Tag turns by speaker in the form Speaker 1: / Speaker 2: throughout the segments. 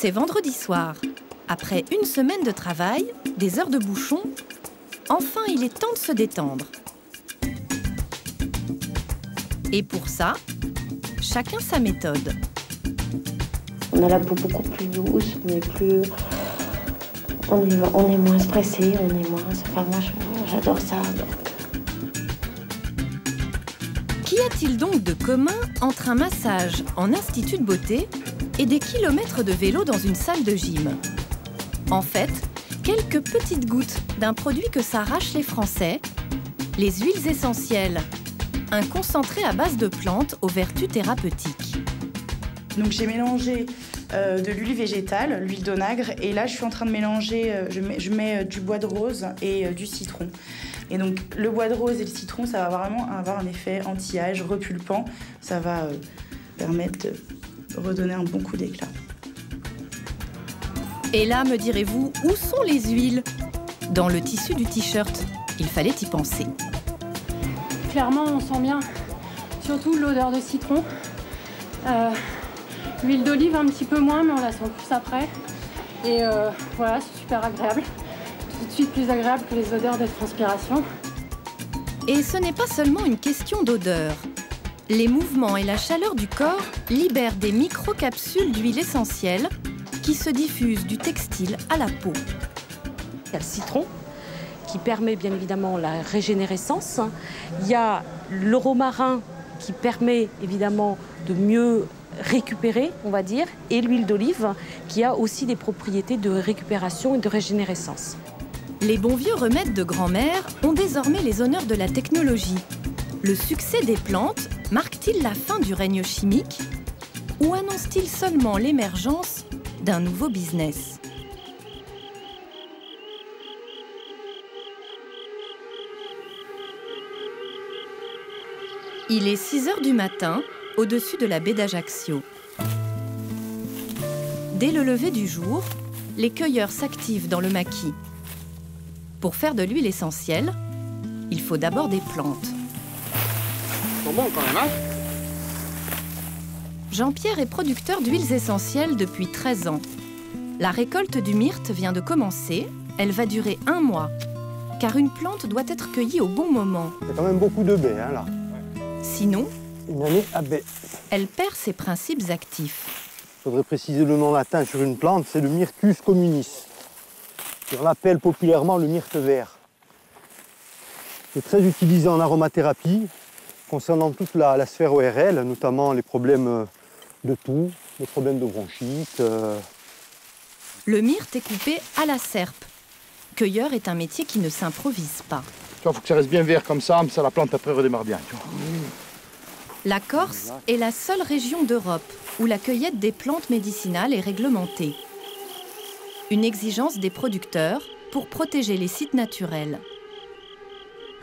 Speaker 1: C'est vendredi soir. Après une semaine de travail, des heures de bouchon, enfin il est temps de se détendre. Et pour ça, chacun sa méthode.
Speaker 2: On a la peau beaucoup plus douce, on est plus. On est, on est moins stressé, on est moins. Enfin, moi, j'adore ça.
Speaker 1: Qu'y a-t-il donc de commun entre un massage en institut de beauté et des kilomètres de vélo dans une salle de gym En fait, quelques petites gouttes d'un produit que s'arrachent les Français, les huiles essentielles, un concentré à base de plantes aux vertus thérapeutiques.
Speaker 3: Donc j'ai mélangé euh, de l'huile végétale, l'huile d'onagre, et là je suis en train de mélanger, euh, je mets, euh, du bois de rose et du citron. Et donc le bois de rose et le citron, ça va vraiment avoir un effet anti-âge, repulpant, ça va permettre de redonner un bon coup d'éclat.
Speaker 1: Et là, me direz-vous, où sont les huiles? Dans le tissu du t-shirt. Il fallait y penser.
Speaker 4: Clairement, on sent bien, surtout l'odeur de citron. L'huile d'olive un petit peu moins, mais on la sent plus après. Et euh, voilà, c'est super agréable. Tout de suite plus agréable que les odeurs de transpiration.
Speaker 1: Et ce n'est pas seulement une question d'odeur. Les mouvements et la chaleur du corps libèrent des microcapsules d'huile essentielle qui se diffusent du textile à la peau.
Speaker 5: Il y a le citron qui permet bien évidemment la régénérescence. Il y a le romarin qui permet évidemment de mieux récupérer, on va dire, et l'huile d'olive qui a aussi des propriétés de récupération et de régénérescence.
Speaker 1: Les bons vieux remèdes de grand-mère ont désormais les honneurs de la technologie. Le succès des plantes marque-t-il la fin du règne chimique ou annonce-t-il seulement l'émergence d'un nouveau business? Il est 6 heures du matin au-dessus de la baie d'Ajaccio. Dès le lever du jour, les cueilleurs s'activent dans le maquis. Pour faire de l'huile essentielle, il faut d'abord des plantes.
Speaker 6: Hein
Speaker 1: Jean-Pierre est producteur d'huiles essentielles depuis 13 ans. La récolte du myrte vient de commencer. Elle va durer un mois. Car une plante doit être cueillie au bon moment.
Speaker 6: Il y a quand même beaucoup de baies, hein, là.
Speaker 1: Sinon,
Speaker 6: une année à baie.
Speaker 1: Elle perd ses principes actifs.
Speaker 6: Il faudrait préciser le nom latin sur une plante, c'est le Myrtus communis. On l'appelle populairement le myrte vert. C'est très utilisé en aromathérapie, concernant toute la, sphère ORL, notamment les problèmes de toux, les problèmes de bronchite. Euh.
Speaker 1: Le myrte est coupé à la serpe. Cueilleur est un métier qui ne s'improvise pas.
Speaker 6: Il faut que ça reste bien vert comme ça, mais ça la plante après redémarre bien.
Speaker 1: La Corse est la seule région d'Europe où la cueillette des plantes médicinales est réglementée. Une exigence des producteurs pour protéger les sites naturels.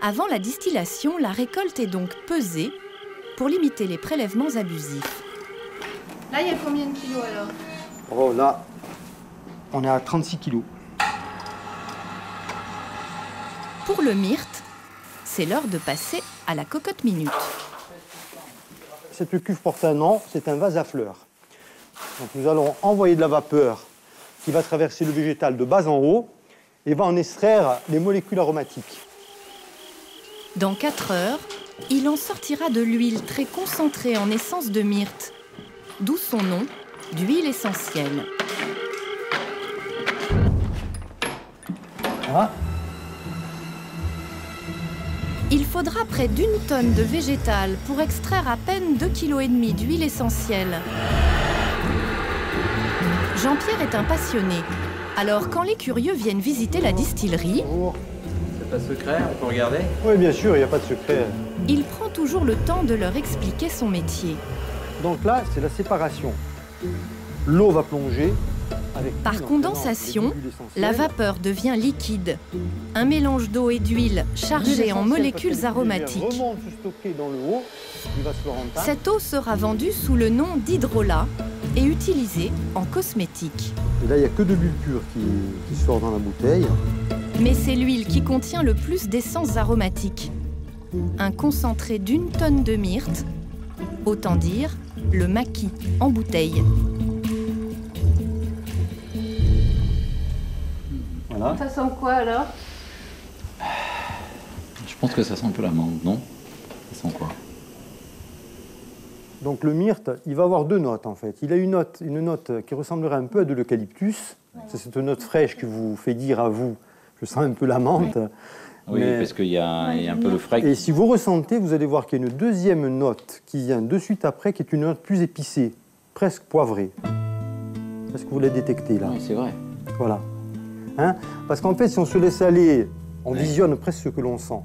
Speaker 1: Avant la distillation, la récolte est donc pesée pour limiter les prélèvements abusifs.
Speaker 4: Là, il y a combien de kilos alors?
Speaker 6: Oh là, on est à 36 kilos.
Speaker 1: Pour le myrte, c'est l'heure de passer à la cocotte minute.
Speaker 6: Cette cuve porte un nom, c'est un vase à fleurs. Donc nous allons envoyer de la vapeur qui va traverser le végétal de bas en haut et va en extraire les molécules aromatiques.
Speaker 1: Dans 4 heures, il en sortira de l'huile très concentrée en essence de myrte, d'où son nom d'huile essentielle.
Speaker 6: Ah.
Speaker 1: Il faudra près d'une tonne de végétal pour extraire à peine 2,5 kg d'huile essentielle. Jean-Pierre est un passionné. Alors quand les curieux viennent visiter la distillerie...
Speaker 7: Pas secret, on peut regarder?
Speaker 6: Oui, bien sûr, il n'y a pas de secret.
Speaker 1: Il prend toujours le temps de leur expliquer son métier.
Speaker 6: Donc là, c'est la séparation. L'eau va plonger,
Speaker 1: par condensation, la vapeur devient liquide. Un mélange d'eau et d'huile chargé en molécules aromatiques. Cette eau sera vendue sous le nom d'hydrolat et utilisée en cosmétique.
Speaker 6: Et là, il n'y a que de l'huile pure qui, sort dans la bouteille.
Speaker 1: Mais c'est l'huile qui contient le plus d'essences aromatiques. Un concentré d'une tonne de myrte, autant dire le maquis en bouteille.
Speaker 6: Voilà.
Speaker 4: Ça sent quoi alors?
Speaker 8: Je pense que ça sent un peu la menthe, non? Ça sent quoi?
Speaker 6: Donc le myrte, il va avoir deux notes en fait. Il a une note, une note qui ressemblerait un peu à de l'eucalyptus. C'est cette note fraîche qui vous fait dire à vous, je sens un peu la menthe.
Speaker 8: Oui,
Speaker 6: Mais-
Speaker 8: parce qu'il y a, il y a un peu le frais.
Speaker 6: Et si vous ressentez, vous allez voir qu'il y a une deuxième note qui vient de suite après, qui est une note plus épicée, presque poivrée. Est-ce que vous la détectez là
Speaker 8: Oui, c'est vrai.
Speaker 6: Voilà. Hein? Parce qu'en fait, si on se laisse aller, on
Speaker 8: Ouais.
Speaker 6: visionne presque ce que l'on sent.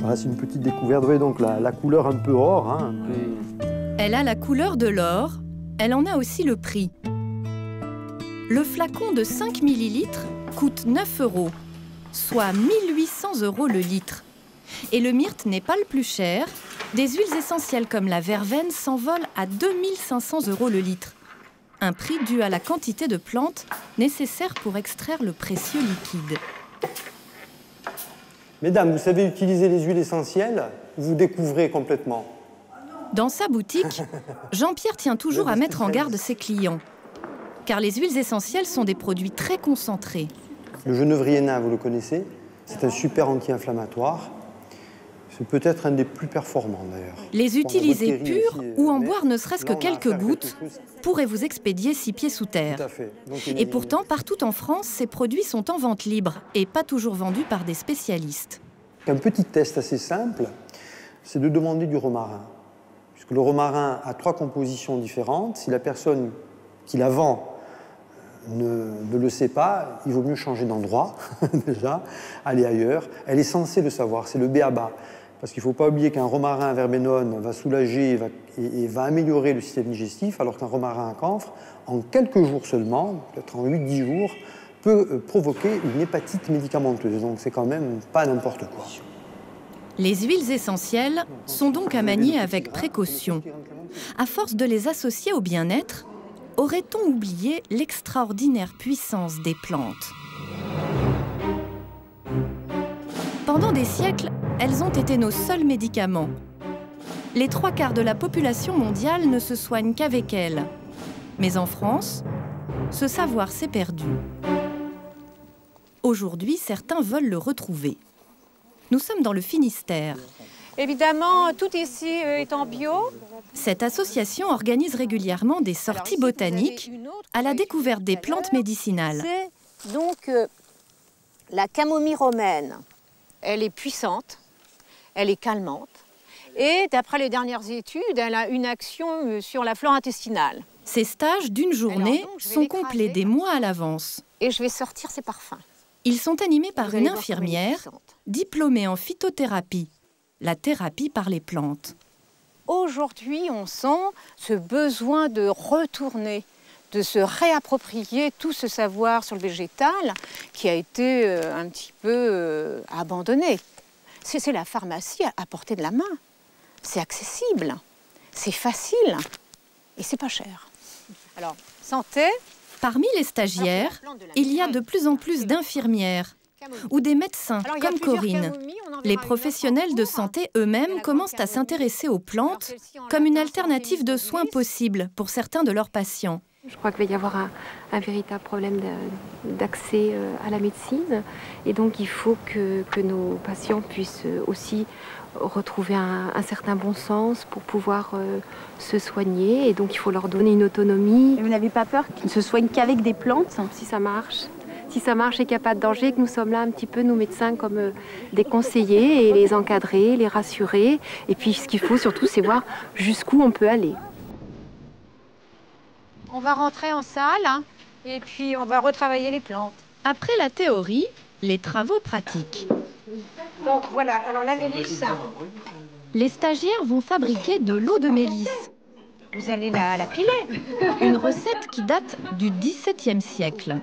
Speaker 6: Voilà, c'est une petite découverte. Vous voyez donc la, la couleur un peu or. hein, un peu-
Speaker 1: Elle a la couleur de l'or, elle en a aussi le prix. Le flacon de 5 ml coûte 9 euros, soit 1800 euros le litre. Et le myrte n'est pas le plus cher. Des huiles essentielles comme la verveine s'envolent à 2500 euros le litre. Un prix dû à la quantité de plantes nécessaires pour extraire le précieux liquide.
Speaker 6: Mesdames, vous savez utiliser les huiles essentielles Vous découvrez complètement?
Speaker 1: Dans sa boutique, Jean-Pierre tient toujours à mettre en garde ses clients. Car les huiles essentielles sont des produits très concentrés.
Speaker 6: Le genévrier nain, vous le connaissez C'est un super anti-inflammatoire. C'est peut-être un des plus performants d'ailleurs.
Speaker 1: Les utiliser purs
Speaker 6: aussi,
Speaker 1: ou en boire ne serait-ce que quelques gouttes pourrait vous expédier six pieds sous
Speaker 6: Tout
Speaker 1: terre.
Speaker 6: à fait. Donc, il
Speaker 1: Et pourtant, partout en France, ces produits sont en vente libre et pas toujours vendus par des spécialistes.
Speaker 6: Un petit test assez simple, c'est de demander du romarin. Puisque le romarin a trois compositions différentes. Si la personne qui la vend ne, le sait pas, il vaut mieux changer d'endroit, déjà, aller ailleurs. Elle est censée le savoir, c'est le béaba. Parce qu'il ne faut pas oublier qu'un romarin à verménone va soulager et va, et va améliorer le système digestif, alors qu'un romarin à camphre, en quelques jours seulement, peut-être en 8-10 jours, peut euh, provoquer une hépatite médicamenteuse. Donc c'est quand même pas n'importe quoi.
Speaker 1: Les huiles essentielles sont donc à manier avec précaution. À force de les associer au bien-être, aurait-on oublié l'extraordinaire puissance des plantes? Pendant des siècles, elles ont été nos seuls médicaments. Les trois quarts de la population mondiale ne se soignent qu'avec elles. Mais en France, ce savoir s'est perdu. Aujourd'hui, certains veulent le retrouver. Nous sommes dans le Finistère.
Speaker 9: Évidemment, tout ici euh, est en bio.
Speaker 1: Cette association organise régulièrement des sorties
Speaker 9: ici,
Speaker 1: botaniques à la découverte des plantes médicinales.
Speaker 9: C'est donc euh, la camomille romaine. Elle est puissante, elle est calmante. Et d'après les dernières études, elle a une action euh, sur la flore intestinale.
Speaker 1: Ces stages d'une journée
Speaker 9: donc,
Speaker 1: sont complets des mois à l'avance.
Speaker 9: Et je vais sortir ses parfums.
Speaker 1: Ils sont animés par une infirmière diplômée en phytothérapie, la thérapie par les plantes.
Speaker 9: Aujourd'hui, on sent ce besoin de retourner, de se réapproprier tout ce savoir sur le végétal qui a été euh, un petit peu euh, abandonné. C'est la pharmacie à, à portée de la main. C'est accessible, c'est facile et c'est pas cher. Alors, santé.
Speaker 1: Parmi les stagiaires, il y a de plus en plus d'infirmières ou des médecins
Speaker 9: Alors,
Speaker 1: comme Corinne. Les professionnels de
Speaker 9: cours.
Speaker 1: santé eux-mêmes commencent à s'intéresser aux plantes comme une alternative de soins
Speaker 9: Mimoris.
Speaker 1: possibles pour certains de leurs patients.
Speaker 10: Je crois qu'il va y avoir un, un véritable problème d'accès euh, à la médecine. Et donc, il faut que, que nos patients puissent euh, aussi retrouver un, un certain bon sens pour pouvoir euh, se soigner. Et donc, il faut leur donner une autonomie.
Speaker 11: Et vous n'avez pas peur qu'ils ne se soignent qu'avec des plantes?
Speaker 10: Si ça marche, si ça marche et qu'il n'y a pas de danger, que nous sommes là un petit peu, nous médecins, comme euh, des conseillers et les encadrer, les rassurer. Et puis, ce qu'il faut surtout, c'est voir jusqu'où on peut aller.
Speaker 9: On va rentrer en salle hein, et puis on va retravailler les plantes.
Speaker 1: Après la théorie, les travaux pratiques.
Speaker 9: Donc voilà, alors la mélisse,
Speaker 1: Les stagiaires vont fabriquer de l'eau de mélisse,
Speaker 9: vous allez la, la piler.
Speaker 1: une recette qui date du XVIIe siècle.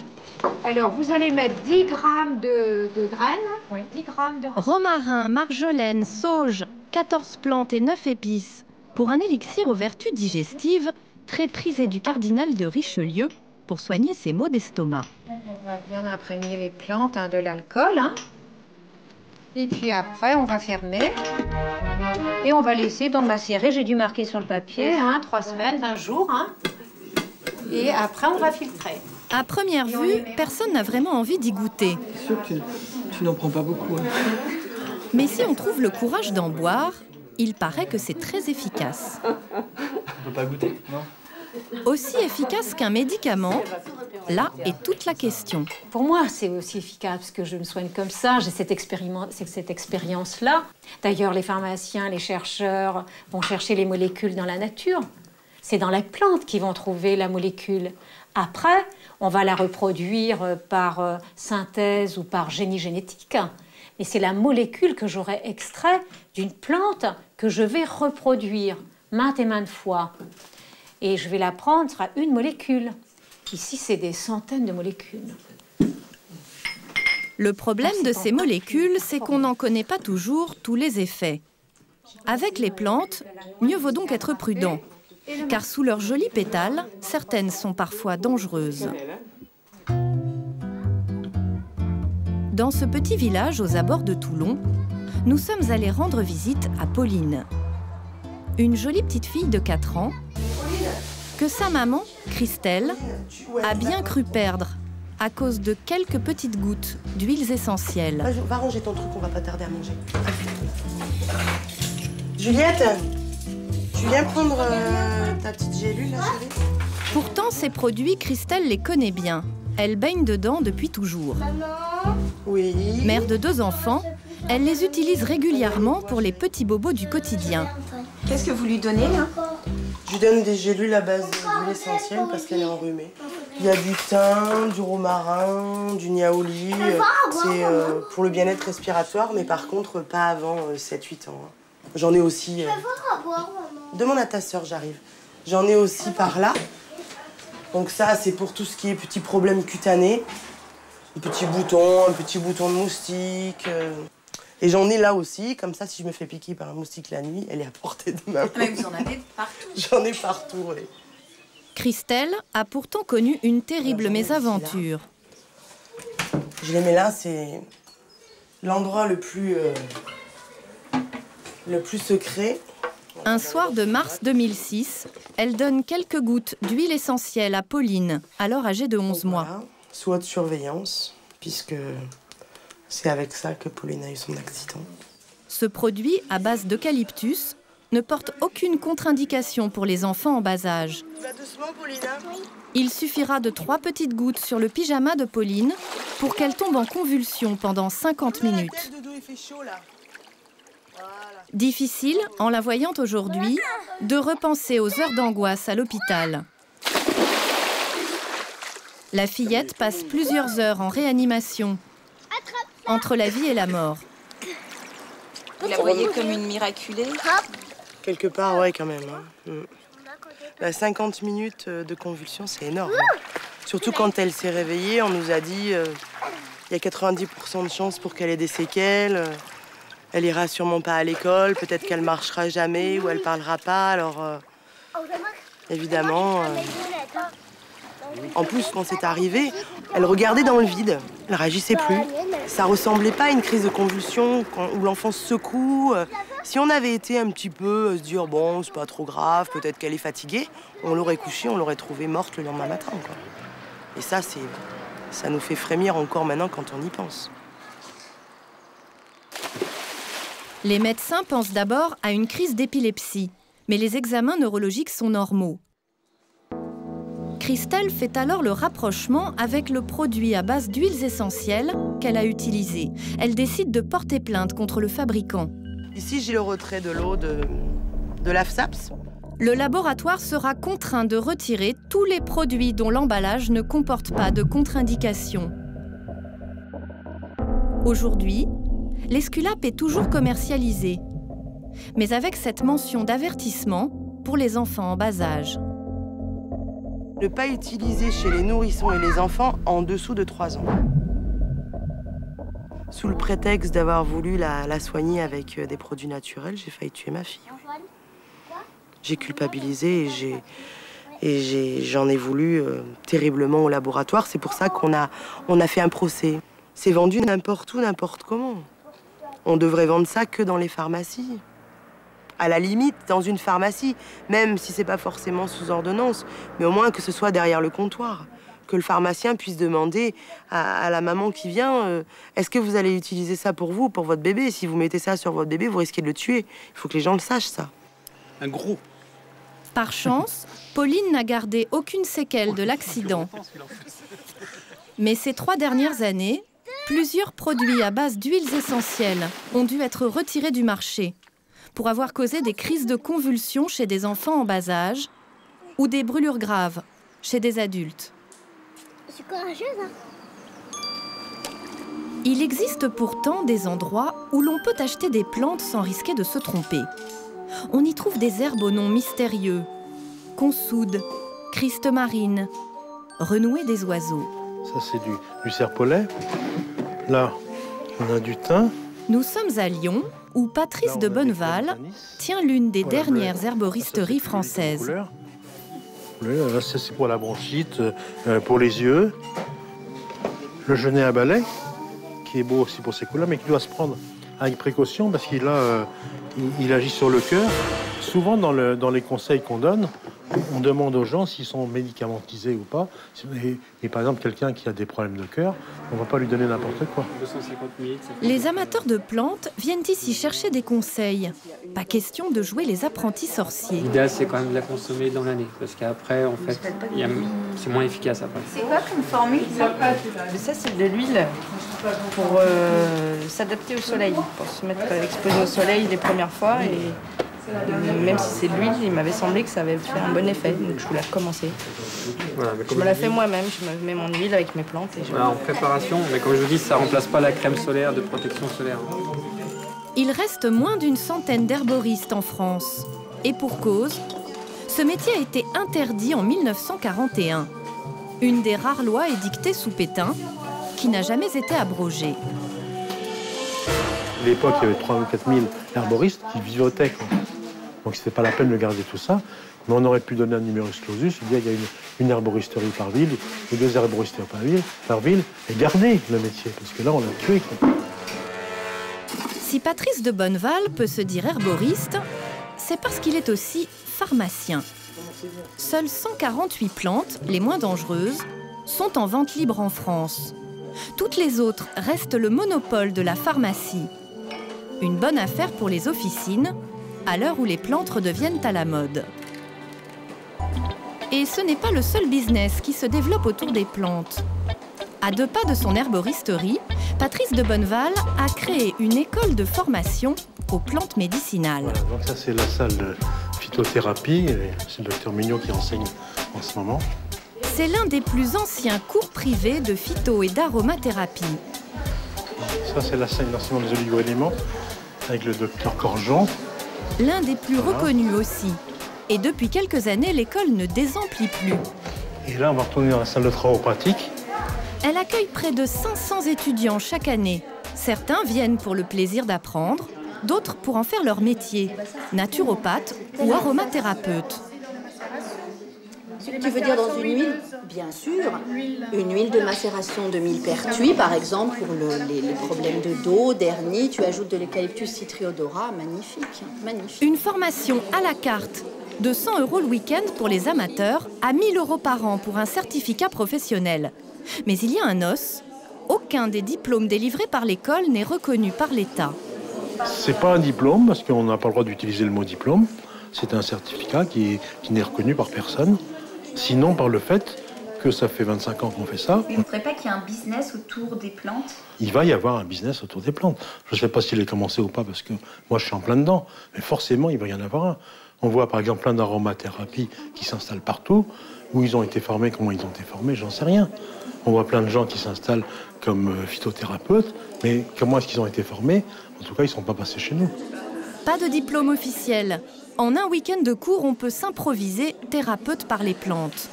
Speaker 9: Alors vous allez mettre 10 grammes de, de graines, 10 grammes de...
Speaker 1: Romarin, marjolaine, sauge, 14 plantes et 9 épices pour un élixir aux vertus digestives très prisé du cardinal de Richelieu pour soigner ses maux d'estomac.
Speaker 9: On va bien imprégner les plantes hein, de l'alcool. hein. Et puis après, on va fermer. Et on va laisser dans ma macérer. J'ai dû marquer sur le papier, hein, 3 semaines, 20 jours. hein. Et après, on va filtrer.
Speaker 1: À première vue, personne n'a vraiment envie d'y goûter.
Speaker 12: C'est sûr que tu, tu n'en prends pas beaucoup. hein.
Speaker 1: Mais si on trouve le courage d'en boire, il paraît que c'est très efficace.
Speaker 7: On peut pas goûter, non?
Speaker 1: Aussi efficace qu'un médicament Là est toute la question.
Speaker 9: Pour moi, c'est aussi efficace que je me soigne comme ça, j'ai cette, expérience-là. D'ailleurs, les pharmaciens, les chercheurs vont chercher les molécules dans la nature. C'est dans la plante qu'ils vont trouver la molécule. Après, on va la reproduire euh, par euh, synthèse ou par génie génétique. Mais c'est la molécule que j'aurai extrait d'une plante que je vais reproduire maintes et maintes fois. Et je vais la prendre, sera une molécule. Ici, c'est des centaines de molécules.
Speaker 1: Le problème de ces molécules, c'est qu'on n'en connaît pas toujours tous les effets. Avec les plantes, mieux vaut donc être prudent, car sous leurs jolis pétales, certaines sont parfois dangereuses. Dans ce petit village aux abords de Toulon, nous sommes allés rendre visite à Pauline, une jolie petite fille de 4 ans que sa maman, Christelle, a bien cru perdre à cause de quelques petites gouttes d'huiles essentielles.
Speaker 13: Va, va ranger ton truc, on va pas tarder à manger. Juliette, tu viens prendre euh, ta petite gélule, là, chérie?
Speaker 1: Pourtant, ces produits, Christelle les connaît bien. Elle baigne dedans depuis toujours.
Speaker 13: Oui.
Speaker 1: Mère de deux enfants, elle les utilise régulièrement pour les petits bobos du quotidien.
Speaker 11: Qu'est-ce que vous lui donnez là?
Speaker 13: Je lui donne des gélules à base d'huile essentielle parce qu'elle est enrhumée. Il y a du thym, du romarin, du niaouli. euh, C'est euh, pour le bien-être respiratoire, mais par contre, pas avant euh, 7-8 ans. hein. J'en ai aussi. euh, Demande à ta sœur, j'arrive. J'en ai aussi par là. Donc ça, c'est pour tout ce qui est petits problèmes cutanés. Un petit bouton, un petit bouton de moustique. Et j'en ai là aussi, comme ça, si je me fais piquer par un moustique la nuit, elle est à portée de main.
Speaker 11: Mais vous en avez partout.
Speaker 13: J'en ai partout, oui.
Speaker 1: Christelle a pourtant connu une terrible mésaventure.
Speaker 13: Je les mets là, c'est l'endroit le plus euh, le plus secret.
Speaker 1: Un soir de mars 2006, elle donne quelques gouttes d'huile essentielle à Pauline, alors âgée de 11 mois.
Speaker 13: Sous haute surveillance, puisque c'est avec ça que Pauline a eu son accident.
Speaker 1: Ce produit, à base d'eucalyptus, ne porte aucune contre-indication pour les enfants en bas âge. Il suffira de trois petites gouttes sur le pyjama de Pauline pour qu'elle tombe en convulsion pendant 50 minutes. Difficile, en la voyant aujourd'hui, de repenser aux heures d'angoisse à l'hôpital. La fillette passe plusieurs heures en réanimation, entre la vie et la mort.
Speaker 11: Vous la voyez comme une miraculée
Speaker 13: Quelque part, ouais, quand même. hein. Mm. Bah, 50 minutes euh, de convulsion, c'est énorme. hein. Surtout quand elle s'est réveillée, on nous a dit euh, il y a 90% de chances pour qu'elle ait des séquelles. euh, elle ira sûrement pas à l'école, peut-être qu'elle marchera jamais ou elle parlera pas. Alors, euh, évidemment. euh, en plus, quand c'est arrivé, elle regardait dans le vide. Elle réagissait plus. Ça ressemblait pas à une crise de convulsion où l'enfant se secoue. Euh, Si on avait été un petit peu euh, se dire bon, c'est pas trop grave, peut-être qu'elle est fatiguée, on l'aurait couchée, on l'aurait trouvée morte le lendemain matin. Quoi. Et ça, ça nous fait frémir encore maintenant quand on y pense.
Speaker 1: Les médecins pensent d'abord à une crise d'épilepsie, mais les examens neurologiques sont normaux. Christelle fait alors le rapprochement avec le produit à base d'huiles essentielles qu'elle a utilisé. Elle décide de porter plainte contre le fabricant.
Speaker 13: Ici, j'ai le retrait de l'eau de, de l'AFSAPS.
Speaker 1: Le laboratoire sera contraint de retirer tous les produits dont l'emballage ne comporte pas de contre-indication. Aujourd'hui, l'esculape est toujours commercialisé, mais avec cette mention d'avertissement pour les enfants en bas âge.
Speaker 13: Ne pas utiliser chez les nourrissons et les enfants en dessous de 3 ans. Sous le prétexte d'avoir voulu la, la soigner avec euh, des produits naturels, j'ai failli tuer ma fille. J'ai culpabilisé et j'ai et j'en ai, voulu euh, terriblement au laboratoire. C'est pour ça qu'on a, on a fait un procès. C'est vendu n'importe où, n'importe comment. On devrait vendre ça que dans les pharmacies. À la limite, dans une pharmacie, même si c'est pas forcément sous ordonnance, mais au moins que ce soit derrière le comptoir. que le pharmacien puisse demander à, la maman qui vient euh, est-ce que vous allez utiliser ça pour vous, pour votre bébé? Si vous mettez ça sur votre bébé, vous risquez de le tuer. Il faut que les gens le sachent, ça.
Speaker 7: Un gros.
Speaker 1: Par chance, Pauline n'a gardé aucune séquelle de l'accident. Mais ces trois dernières années, plusieurs produits à base d'huiles essentielles ont dû être retirés du marché pour avoir causé des crises de convulsions chez des enfants en bas âge ou des brûlures graves chez des adultes. Hein. Il existe pourtant des endroits où l'on peut acheter des plantes sans risquer de se tromper. On y trouve des herbes au nom mystérieux, consoude, christe marine, renouée des oiseaux.
Speaker 14: Ça c'est du, du serpolet. Là, on a du thym.
Speaker 1: Nous sommes à Lyon, où Patrice de Bonneval tient l'une des dernières herboristeries françaises.
Speaker 14: Là, c'est pour la bronchite, euh, pour les yeux. Le genêt à balai, qui est beau aussi pour ses couleurs, mais qui doit se prendre avec précaution parce qu'il euh, il, agit sur le cœur. Souvent, dans, le, dans les conseils qu'on donne, on demande aux gens s'ils sont médicamentisés ou pas. Et, par exemple, quelqu'un qui a des problèmes de cœur, on ne va pas lui donner n'importe quoi.
Speaker 1: Les amateurs de plantes viennent ici chercher des conseils. Pas question de jouer les apprentis sorciers.
Speaker 15: L'idéal, c'est quand même de la consommer dans l'année, parce qu'après, en fait, c'est moins efficace après.
Speaker 11: C'est quoi comme formule Ça,
Speaker 16: ça c'est de l'huile pour euh, s'adapter au soleil, pour se mettre exposé au soleil les premières fois et même si c'est de l'huile, il m'avait semblé que ça avait fait un bon effet, donc je voulais recommencer. je me la fais moi-même, je me mets mon huile avec mes plantes. Et
Speaker 15: en préparation, mais comme je vous dis, ça remplace pas la crème solaire de protection solaire.
Speaker 1: Il reste moins d'une centaine d'herboristes en France. Et pour cause, ce métier a été interdit en 1941. Une des rares lois édictées sous Pétain, qui n'a jamais été abrogée.
Speaker 14: À l'époque, il y avait 3 ou 4 000 herboristes qui vivotaient. Donc c'était pas la peine de garder tout ça. Mais on aurait pu donner un numerus clausus, il y a une, herboristerie par ville, ou deux herboristeries par ville, par ville, et garder le métier, parce que là, on l'a tué.
Speaker 1: Si Patrice de Bonneval peut se dire herboriste, c'est parce qu'il est aussi pharmacien. Seules 148 plantes, les moins dangereuses, sont en vente libre en France. Toutes les autres restent le monopole de la pharmacie. Une bonne affaire pour les officines, à l'heure où les plantes redeviennent à la mode. Et ce n'est pas le seul business qui se développe autour des plantes. À deux pas de son herboristerie, Patrice de Bonneval a créé une école de formation aux plantes médicinales.
Speaker 14: donc ça c'est la salle de phytothérapie, c'est le docteur Mignot qui enseigne en ce moment.
Speaker 1: C'est l'un des plus anciens cours privés de phyto et d'aromathérapie.
Speaker 14: Ça c'est la salle d'enseignement des oligo-éléments avec le docteur Corjon
Speaker 1: l'un des plus reconnus aussi. Et depuis quelques années, l'école ne désemplit plus.
Speaker 14: Et là, on va retourner dans la salle de travaux pratiques.
Speaker 1: Elle accueille près de 500 étudiants chaque année. Certains viennent pour le plaisir d'apprendre, d'autres pour en faire leur métier, naturopathe ou aromathérapeute.
Speaker 17: Tu veux dire dans une huile? Bien sûr. Une huile de macération de millepertuis, par exemple, pour les, problèmes de dos, d'hernie. Tu ajoutes de l'eucalyptus citriodora. Magnifique, magnifique.
Speaker 1: Une formation à la carte de 100 euros le week-end pour les amateurs à 1000 euros par an pour un certificat professionnel. Mais il y a un os. Aucun des diplômes délivrés par l'école n'est reconnu par l'État.
Speaker 14: C'est pas un diplôme parce qu'on n'a pas le droit d'utiliser le mot diplôme. C'est un certificat qui, qui n'est reconnu par personne sinon par le fait que ça fait 25 ans qu'on fait ça.
Speaker 11: Vous ne trouvez pas qu'il y a un business autour des plantes?
Speaker 14: Il va y avoir un business autour des plantes. Je ne sais pas s'il est commencé ou pas, parce que moi je suis en plein dedans, mais forcément il va y en avoir un. On voit par exemple plein d'aromathérapies qui s'installent partout, où ils ont été formés, comment ils ont été formés, j'en sais rien. On voit plein de gens qui s'installent comme euh, phytothérapeutes, mais comment est-ce qu'ils ont été formés? En tout cas, ils ne sont pas passés chez nous.
Speaker 1: Pas de diplôme officiel, en un week-end de cours, on peut s'improviser thérapeute par les plantes.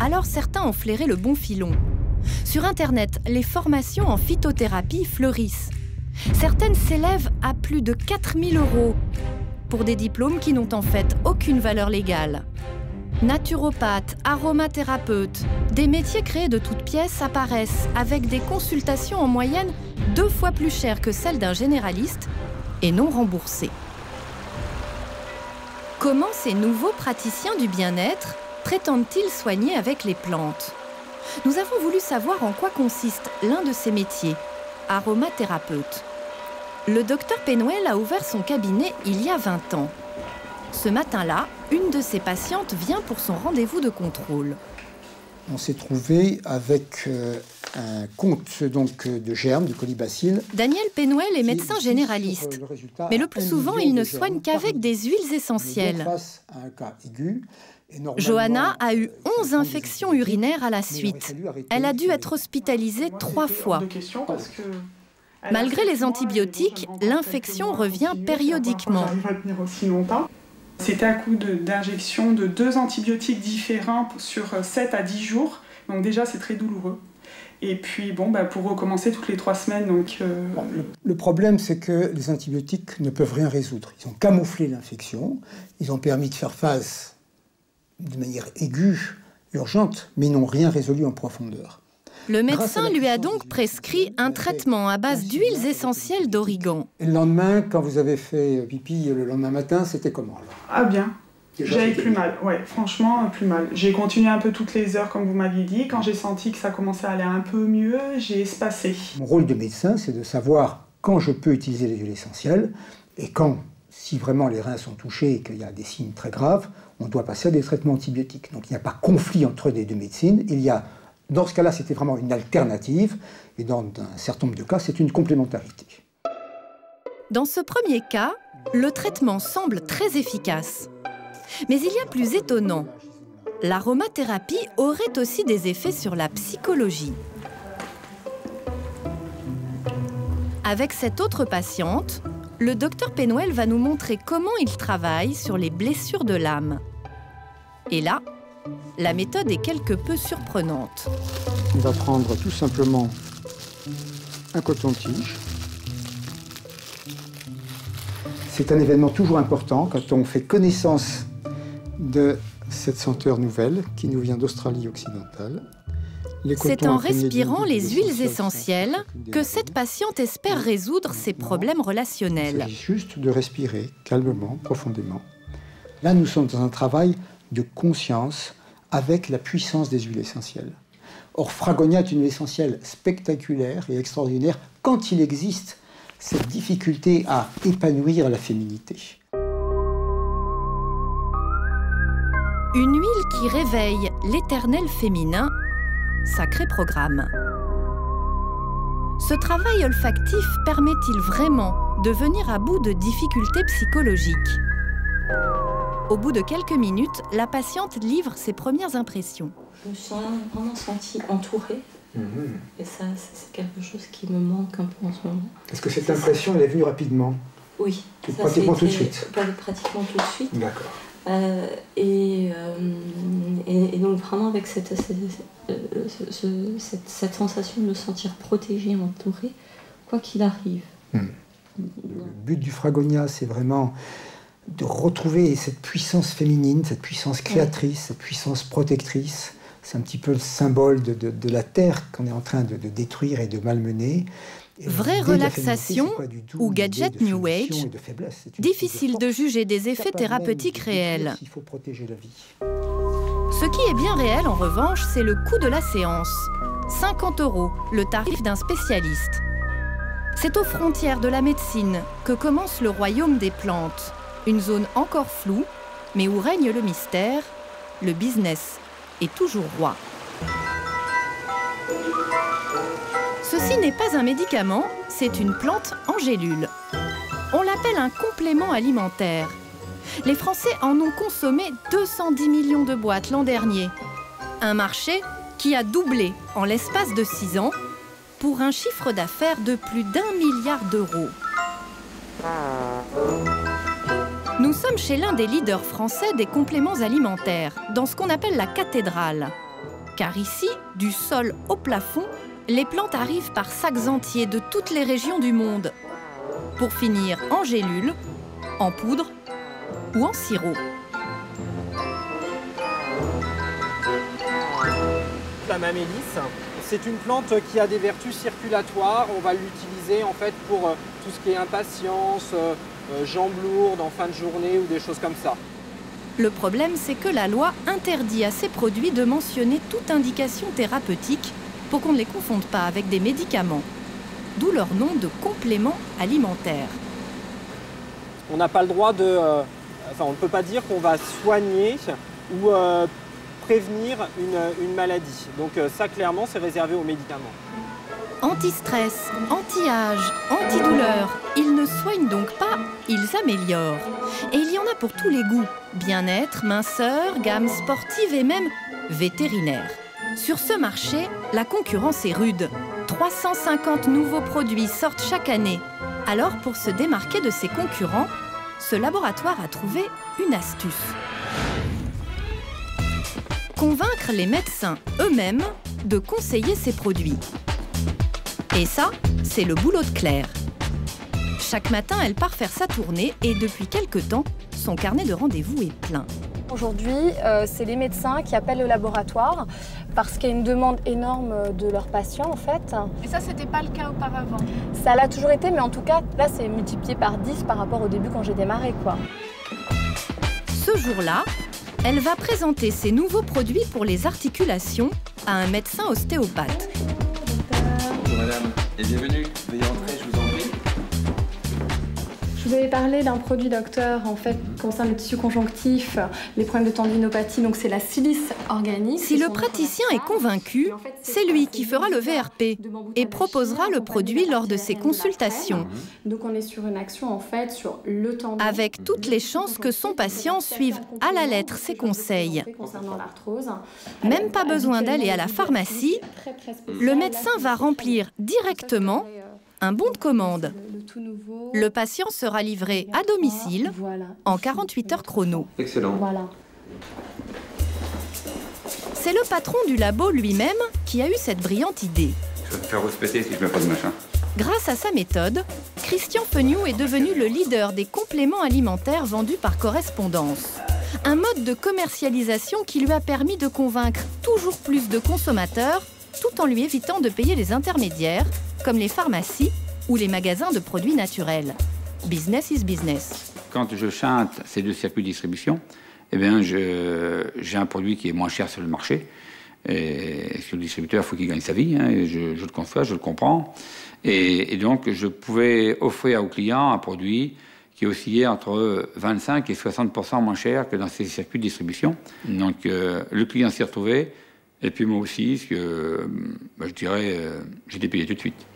Speaker 1: Alors certains ont flairé le bon filon. Sur Internet, les formations en phytothérapie fleurissent. Certaines s'élèvent à plus de 4000 euros pour des diplômes qui n'ont en fait aucune valeur légale. Naturopathe, aromathérapeute, des métiers créés de toutes pièces apparaissent avec des consultations en moyenne deux fois plus chères que celles d'un généraliste et non remboursées. Comment ces nouveaux praticiens du bien-être prétendent-ils soigner avec les plantes? Nous avons voulu savoir en quoi consiste l'un de ces métiers, aromathérapeute. Le docteur Penwell a ouvert son cabinet il y a 20 ans. Ce matin-là, une de ses patientes vient pour son rendez-vous de contrôle.
Speaker 18: On s'est trouvé avec euh, un compte donc de germes, de colibacilles.
Speaker 1: Daniel Penwell est médecin généraliste, mais le plus souvent, il ne soigne qu'avec des huiles essentielles.
Speaker 18: Face à un cas aigu, et normalement,
Speaker 1: Johanna a eu 11 infections urinaires à la suite. Elle a dû être hospitalisée trois fois. Malgré les antibiotiques, l'infection revient périodiquement.
Speaker 19: J'arrive à coup d'injection de, deux antibiotiques différents sur 7 à 10 jours. Donc déjà, c'est très douloureux. Et puis, bon, bah, pour recommencer toutes les trois semaines, donc... euh,
Speaker 18: Le problème, c'est que les antibiotiques ne peuvent rien résoudre. Ils ont camouflé l'infection, ils ont permis de faire face de manière aiguë, urgente, mais n'ont rien résolu en profondeur.
Speaker 1: Le médecin lui a donc prescrit un traitement à base d'huiles essentielles d'origan.
Speaker 18: Et le lendemain, quand vous avez fait pipi le lendemain matin, c'était comment alors?
Speaker 19: Ah bien. J'avais plus mal, ouais, franchement, euh, plus mal. J'ai continué un peu toutes les heures, comme vous m'aviez dit. Quand j'ai senti que ça commençait à aller un peu mieux, j'ai espacé.
Speaker 18: Mon rôle de médecin, c'est de savoir quand je peux utiliser les huiles essentielles et quand, si vraiment les reins sont touchés et qu'il y a des signes très graves, on doit passer à des traitements antibiotiques. Donc il n'y a pas conflit entre les deux médecines. Il y a, dans ce cas-là, c'était vraiment une alternative et dans un certain nombre de cas, c'est une complémentarité.
Speaker 1: Dans ce premier cas, le traitement semble très efficace. Mais il y a plus étonnant. L'aromathérapie aurait aussi des effets sur la psychologie. Avec cette autre patiente, le docteur Penwell va nous montrer comment il travaille sur les blessures de l'âme. Et là, la méthode est quelque peu surprenante.
Speaker 18: On va prendre tout simplement un coton-tige. C'est un événement toujours important quand on fait connaissance de cette senteur nouvelle qui nous vient d'Australie occidentale.
Speaker 1: C'est en respirant les huiles
Speaker 18: essentielle
Speaker 1: essentielles que cette patiente espère résoudre ses problèmes
Speaker 18: Il
Speaker 1: relationnels.
Speaker 18: s'agit juste de respirer calmement, profondément. Là, nous sommes dans un travail de conscience avec la puissance des huiles essentielles. Or, Fragonia est une huile essentielle spectaculaire et extraordinaire quand il existe cette difficulté à épanouir la féminité.
Speaker 1: Une huile qui réveille l'éternel féminin, sacré programme. Ce travail olfactif permet-il vraiment de venir à bout de difficultés psychologiques? Au bout de quelques minutes, la patiente livre ses premières impressions.
Speaker 20: Je me suis vraiment sentie entourée. Et ça, c'est quelque chose qui me manque un peu en ce moment.
Speaker 18: Est-ce que cette impression, elle est venue rapidement?
Speaker 20: Oui. Ça,
Speaker 18: pratiquement tout de suite?
Speaker 20: pas- Pratiquement tout de suite.
Speaker 18: D'accord.
Speaker 20: Euh, et, euh, et, et donc vraiment avec cette, cette, euh, ce- ce- cette, cette sensation de me sentir protégée, entourée, quoi qu'il arrive.
Speaker 18: Le but du Fragonia, c'est vraiment de retrouver cette puissance féminine, cette puissance créatrice, cette puissance protectrice. C'est un petit peu le symbole de, de- de la terre qu'on est en train de, de détruire et de malmener. Et
Speaker 1: Vraie relaxation ou gadget New Age, difficile de juger des effets thérapeutiques réels.
Speaker 18: s'il faut protéger la vie.
Speaker 1: Ce qui est bien réel, en revanche, c'est le coût de la séance. 50 euros, le tarif d'un spécialiste. C'est aux frontières de la médecine que commence le royaume des plantes, une zone encore floue, mais où règne le mystère, le business est toujours roi. Ceci n'est pas un médicament, c'est une plante en gélule. On l'appelle un complément alimentaire. Les Français en ont consommé 210 millions de boîtes l'an dernier. Un marché qui a doublé en l'espace de 6 ans pour un chiffre d'affaires de plus d'un milliard d'euros. Nous sommes chez l'un des leaders français des compléments alimentaires, dans ce qu'on appelle la cathédrale. Car ici, du sol au plafond, les plantes arrivent par sacs entiers de toutes les régions du monde, pour finir en gélules, en poudre ou en sirop.
Speaker 21: La mamélis, c'est une plante qui a des vertus circulatoires. On va l'utiliser en fait pour euh, tout ce qui est impatience, euh, jambes lourdes en fin de journée ou des choses comme ça.
Speaker 1: Le problème, c'est que la loi interdit à ces produits de mentionner toute indication thérapeutique pour qu'on ne les confonde pas avec des médicaments, d'où leur nom de complément alimentaire.
Speaker 21: On n'a pas le droit de... euh, enfin, on ne peut pas dire qu'on va soigner ou euh, prévenir une, une maladie. Donc ça, clairement, c'est réservé aux médicaments.
Speaker 1: Anti-stress, anti-âge, anti-douleur, ils ne soignent donc pas, ils améliorent. Et il y en a pour tous les goûts. Bien-être, minceur, gamme sportive et même vétérinaire. Sur ce marché, la concurrence est rude. 350 nouveaux produits sortent chaque année. Alors pour se démarquer de ses concurrents, ce laboratoire a trouvé une astuce. Convaincre les médecins eux-mêmes de conseiller ces produits. Et ça, c'est le boulot de Claire. Chaque matin, elle part faire sa tournée et depuis quelque temps, son carnet de rendez-vous est plein.
Speaker 22: Aujourd'hui, euh, c'est les médecins qui appellent le laboratoire parce qu'il y a une demande énorme de leurs patients en fait.
Speaker 23: Et ça, c'était pas le cas auparavant
Speaker 22: Ça l'a toujours été, mais en tout cas, là, c'est multiplié par 10 par rapport au début quand j'ai démarré quoi.
Speaker 1: Ce jour-là, elle va présenter ses nouveaux produits pour les articulations à un médecin ostéopathe.
Speaker 24: Madame, et bienvenue. Veuillez entrer, Je vous
Speaker 22: avais parlé d'un produit docteur en fait concernant le tissu conjonctif, les problèmes de tendinopathie, donc c'est la silice organique.
Speaker 1: Si le praticien est convaincu, c'est lui qui fera le VRP et proposera le produit lors de ses consultations,
Speaker 22: Donc on est sur une action en fait sur le tendon.
Speaker 1: avec toutes les chances que son patient suive à la lettre ses conseils. Même pas besoin d'aller à la pharmacie, le médecin va remplir directement un bon de commande. Le patient sera livré à domicile en 48 heures chrono.
Speaker 24: Excellent.
Speaker 22: Voilà.
Speaker 1: C'est le patron du labo lui-même qui a eu cette brillante idée.
Speaker 24: Je vais te faire respecter si je mets pas de machin.
Speaker 1: Grâce à sa méthode, Christian Fegnoux est devenu le leader des compléments alimentaires vendus par correspondance. Un mode de commercialisation qui lui a permis de convaincre toujours plus de consommateurs tout en lui évitant de payer les intermédiaires comme les pharmacies ou les magasins de produits naturels. Business is business.
Speaker 24: Quand je chante ces deux circuits de distribution, eh bien, j'ai un produit qui est moins cher sur le marché. Et que le distributeur, il faut qu'il gagne sa vie. hein, je, le conçois, je le comprends. Et, et donc, je pouvais offrir aux clients un produit qui oscillait entre 25 et 60 moins cher que dans ces circuits de distribution. Donc, euh, le client s'y retrouvait. Et puis moi aussi, parce que, euh, bah, je dirais, euh, j'étais payé tout de suite.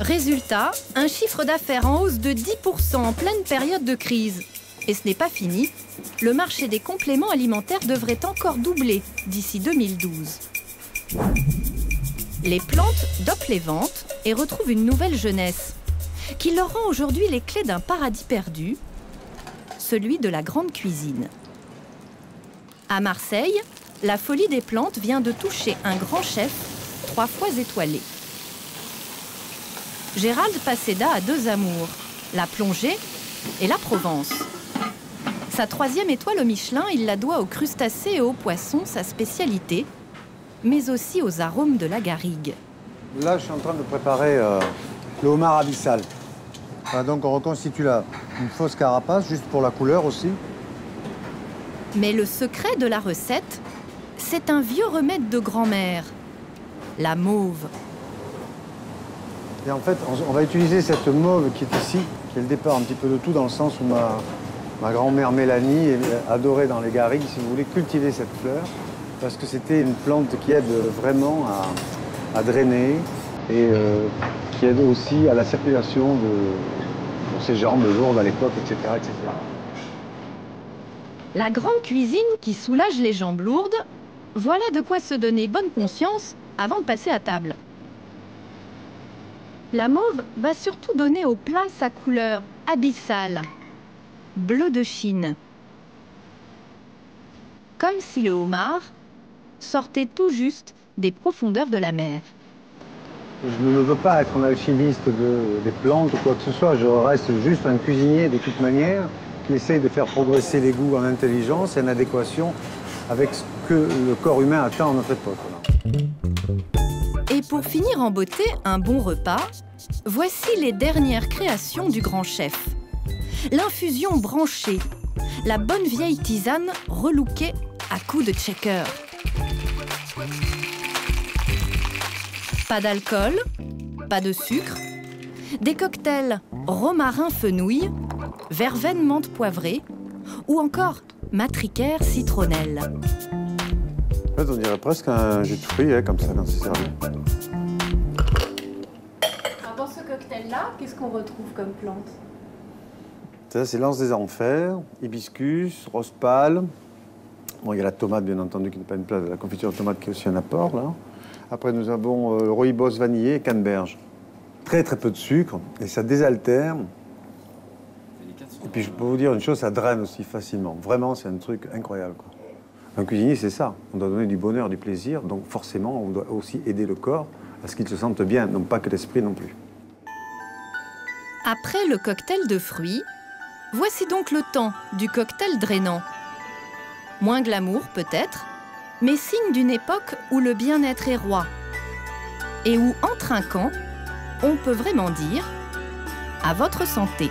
Speaker 1: Résultat, un chiffre d'affaires en hausse de 10% en pleine période de crise. Et ce n'est pas fini. Le marché des compléments alimentaires devrait encore doubler d'ici 2012. Les plantes dopent les ventes et retrouvent une nouvelle jeunesse, qui leur rend aujourd'hui les clés d'un paradis perdu, celui de la grande cuisine. À Marseille, la folie des plantes vient de toucher un grand chef trois fois étoilé. Gérald Passeda a deux amours, la plongée et la Provence. Sa troisième étoile au Michelin, il la doit aux crustacés et aux poissons, sa spécialité, mais aussi aux arômes de la garrigue.
Speaker 6: Là, je suis en train de préparer euh, le homard abyssal. Voilà, donc on reconstitue là une fausse carapace, juste pour la couleur aussi.
Speaker 1: Mais le secret de la recette, c'est un vieux remède de grand-mère, la mauve.
Speaker 6: Et en fait, on, va utiliser cette mauve qui est ici, qui est le départ un petit peu de tout, dans le sens où ma, grand-mère Mélanie adorait dans les garrigues, si vous voulez, cultiver cette fleur, parce que c'était une plante qui aide vraiment à, drainer et euh, qui aide aussi à la circulation de, pour ces jambes lourdes à l'époque, etc., etc.
Speaker 1: La grande cuisine qui soulage les jambes lourdes, voilà de quoi se donner bonne conscience avant de passer à table. La mauve va surtout donner au plat sa couleur abyssale, bleu de Chine. Comme si le homard sortait tout juste des profondeurs de la mer.
Speaker 6: Je ne veux pas être un alchimiste de- des plantes ou quoi que ce soit, je reste juste un cuisinier de toute manière qui essaye de faire progresser les goûts en intelligence et en adéquation avec ce que le corps humain attend à notre époque.
Speaker 1: Et pour finir en beauté un bon repas, voici les dernières créations du grand chef. L'infusion branchée, la bonne vieille tisane relookée à coups de checker. Pas d'alcool, pas de sucre, des cocktails romarin fenouil, verveine menthe poivrée ou encore matricaire citronnelle.
Speaker 6: En fait, on dirait presque un jus de fruits, hein, comme ça, quand c'est servi.
Speaker 22: Dans ce cocktail-là, qu'est-ce qu'on retrouve comme plante?
Speaker 6: Ça, c'est l'anse des enfers, hibiscus, rose pâle. Bon, il y a la tomate, bien entendu, qui n'est pas une place, la confiture de tomate qui est aussi un apport, là. Après, nous avons euh, rooibos vanillé et canneberge. Très, très peu de sucre, et ça désaltère. Et puis, je peux vous dire une chose, ça draine aussi facilement. Vraiment, c'est un truc incroyable, quoi. Un cuisinier, c'est ça. On doit donner du bonheur, du plaisir, donc forcément, on doit aussi aider le corps à ce qu'il se sente bien, non pas que l'esprit non plus.
Speaker 1: Après le cocktail de fruits, voici donc le temps du cocktail drainant. Moins glamour peut-être, mais signe d'une époque où le bien-être est roi. Et où, en trinquant, on peut vraiment dire à votre santé.